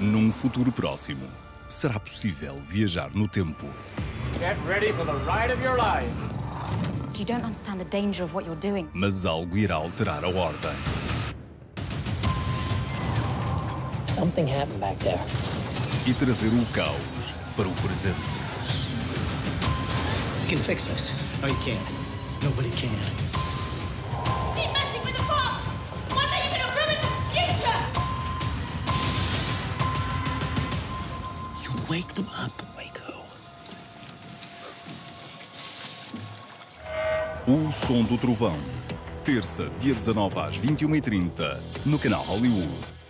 Num futuro próximo, será possível viajar no tempo. Get ready for the ride of your lives. You don't understand the danger of what you're doing. Mas algo irá alterar a ordem. Something happened back there. E trazer o caos para o presente. You can fix this. No, you can't. Nobody can. Wake them up, Waco. O Som do Trovão. Terça, dia 19 às 21h30, no canal Hollywood.